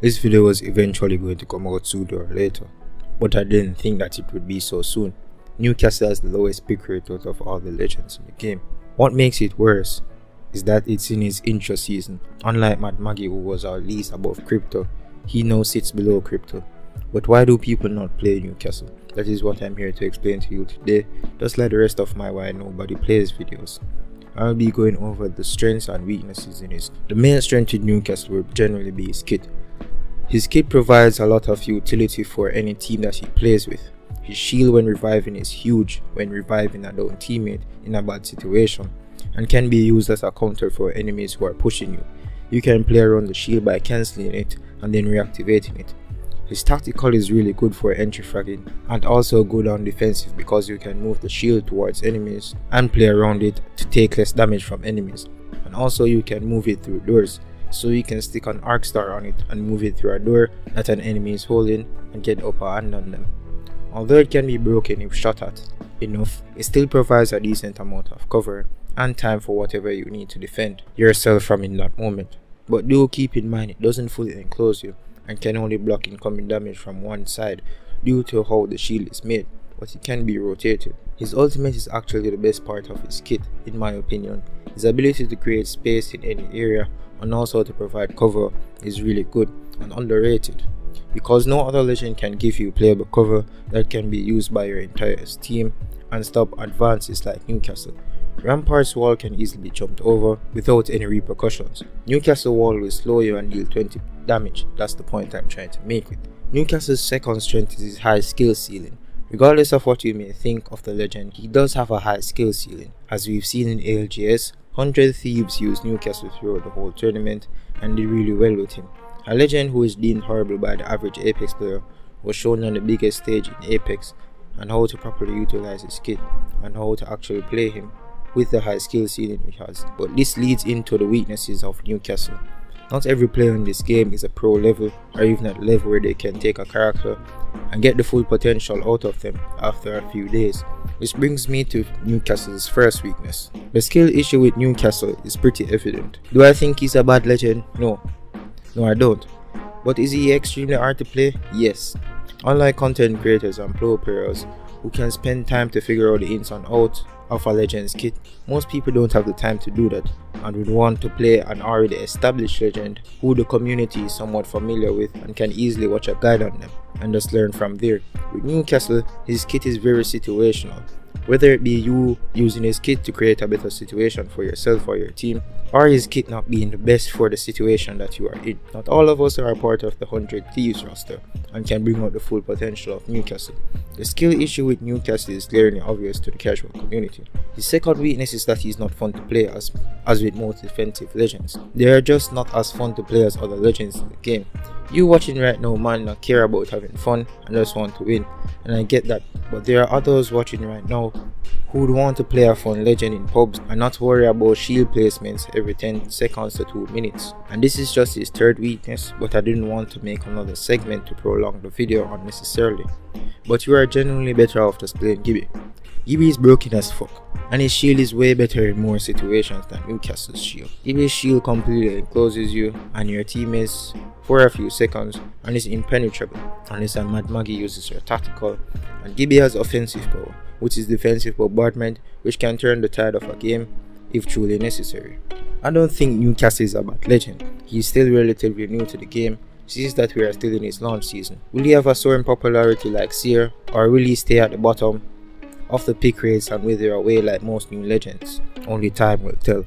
This video was eventually going to come out sooner or later, but I didn't think that it would be so soon. Newcastle has the lowest pick rate out of all the legends in the game. What makes it worse is that it's in his intro season. Unlike Mad Maggie who was our least above Crypto, he now sits below Crypto. But why do people not play Newcastle? That is what I'm here to explain to you today, just like the rest of my why nobody plays videos. I'll be going over the strengths and weaknesses in his. The main strength in Newcastle will generally be his kit. His kit provides a lot of utility for any team that he plays with. His shield when reviving is huge when reviving a down teammate in a bad situation and can be used as a counter for enemies who are pushing you. You can play around the shield by cancelling it and then reactivating it. His tactical is really good for entry fragging and also good on defensive because you can move the shield towards enemies and play around it to take less damage from enemies. And also you can move it through doors so you can stick an arc star on it and move it through a door that an enemy is holding and get upper hand on them. Although it can be broken if shot at enough, it still provides a decent amount of cover and time for whatever you need to defend yourself from in that moment. But do keep in mind it doesn't fully enclose you and can only block incoming damage from one side due to how the shield is made, but it can be rotated. His ultimate is actually the best part of his kit, in my opinion. His ability to create space in any area and also to provide cover is really good and underrated because no other legend can give you playable cover that can be used by your entire team and stop advances like Newcastle. Rampart's wall can easily be jumped over without any repercussions. Newcastle wall will slow you and deal 20 damage, that's the point I'm trying to make with. Newcastle's second strength is his high skill ceiling. Regardless of what you may think of the legend, he does have a high skill ceiling. As we've seen in ALGS, 100 Thieves used Newcastle throughout the whole tournament and did really well with him. A legend who is deemed horrible by the average Apex player was shown on the biggest stage in Apex and how to properly utilize his kit and how to actually play him with the high skill ceiling he has. But this leads into the weaknesses of Newcastle. Not every player in this game is a pro level or even at a level where they can take a character and get the full potential out of them after a few days. Which brings me to Newcastle's first weakness. The skill issue with Newcastle is pretty evident. Do I think he's a bad legend? No. No I don't. But is he extremely hard to play? Yes. Unlike content creators and pro players who can spend time to figure out the ins and outs of a Legends kit. Most people don't have the time to do that and would want to play an already established legend who the community is somewhat familiar with and can easily watch a guide on them and just learn from there. With Newcastle, his kit is very situational. Whether it be you using his kit to create a better situation for yourself or your team, or his kit not being the best for the situation that you are in. Not all of us are part of the 100 Thieves roster and can bring out the full potential of Newcastle. The skill issue with Newcastle is glaringly obvious to the casual community. His second weakness is that he's not fun to play as, as with most defensive legends. They are just not as fun to play as other legends in the game. You watching right now man not care about having fun and just want to win and I get that but there are others watching right now who would want to play a fun legend in pubs and not worry about shield placements every 10 seconds to 2 minutes. And this is just his third weakness, but I didn't want to make another segment to prolong the video unnecessarily. But you are genuinely better off just playing Gibby. Gibby is broken as fuck, and his shield is way better in more situations than Newcastle's shield. Gibby's shield completely encloses you and your teammates for a few seconds and is impenetrable unless a Mad Maggie uses her tactical and Gibby has offensive power which is defensive bombardment which can turn the tide of a game if truly necessary. I don't think Newcastle is a bad legend, he is still relatively new to the game sees that we are still in his launch season. Will he have a soaring popularity like Seer or will he stay at the bottom of the pick rates and wither away like most new legends? Only time will tell.